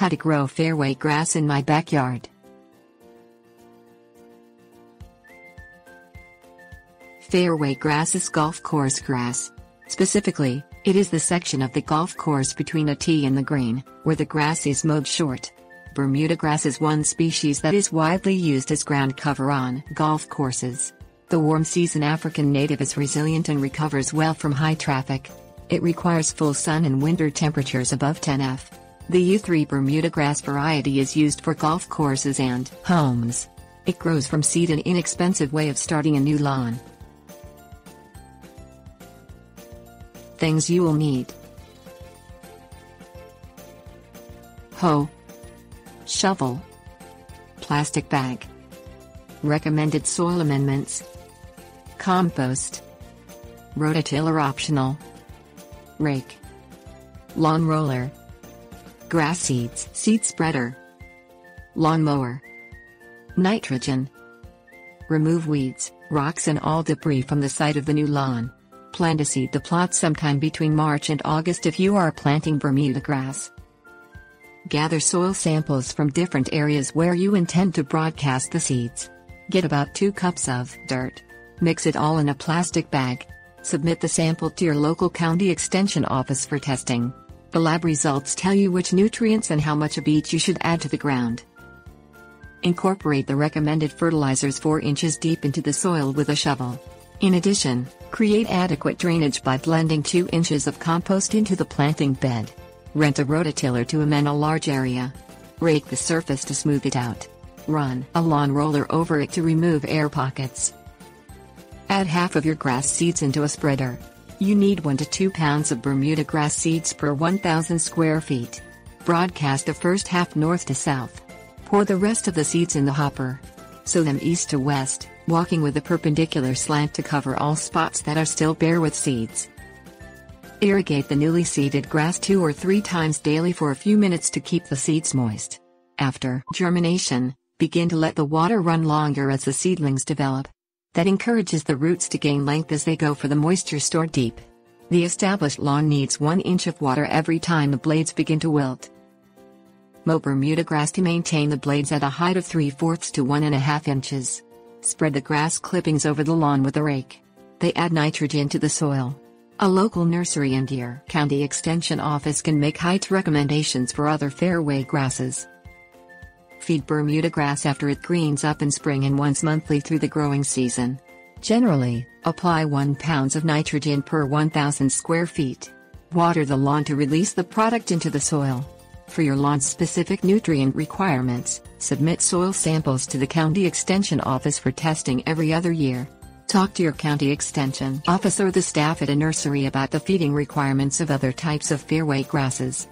How to grow fairway grass in my backyard. Fairway grass is golf course grass. Specifically, it is the section of the golf course between a tee and the green, where the grass is mowed short. Bermuda grass is one species that is widely used as ground cover on golf courses. The warm season African native is resilient and recovers well from high traffic. It requires full sun and winter temperatures above 10 F. The U3 Bermuda grass variety is used for golf courses and homes. It grows from seed an inexpensive way of starting a new lawn. Things you will need. Hoe, Shovel, Plastic bag, Recommended soil amendments, Compost, Rototiller optional, Rake, Lawn roller, Grass seeds, seed spreader, Lawn mower, Nitrogen, Remove weeds, rocks and all debris from the site of the new lawn. Plan to seed the plot sometime between March and August if you are planting Bermuda grass. Gather soil samples from different areas where you intend to broadcast the seeds. Get about 2 cups of dirt. Mix it all in a plastic bag. Submit the sample to your local county extension office for testing. The lab results tell you which nutrients and how much of each you should add to the ground. Incorporate the recommended fertilizers 4 inches deep into the soil with a shovel. In addition, create adequate drainage by blending 2 inches of compost into the planting bed. Rent a rototiller to amend a large area. Rake the surface to smooth it out. Run a lawn roller over it to remove air pockets. Add half of your grass seeds into a spreader. You need 1 to 2 pounds of Bermuda grass seeds per 1000 square feet. Broadcast the first half north to south. Pour the rest of the seeds in the hopper. Sow them east to west walking with a perpendicular slant to cover all spots that are still bare with seeds. Irrigate the newly seeded grass two or three times daily for a few minutes to keep the seeds moist. After germination, begin to let the water run longer as the seedlings develop. That encourages the roots to gain length as they go for the moisture stored deep. The established lawn needs 1 inch of water every time the blades begin to wilt. Mow Bermuda grass to maintain the blades at a height of 3 fourths to 1.5 inches. Spread the grass clippings over the lawn with a rake. They add nitrogen to the soil. A local nursery and your county extension office can make height recommendations for other fairway grasses. Feed Bermuda grass after it greens up in spring and once monthly through the growing season. Generally, apply 1 pounds of nitrogen per 1000 square feet. Water the lawn to release the product into the soil. For your lawn's specific nutrient requirements, submit soil samples to the County Extension Office for testing every other year. Talk to your county extension office or the staff at a nursery about the feeding requirements of other types of fairway grasses.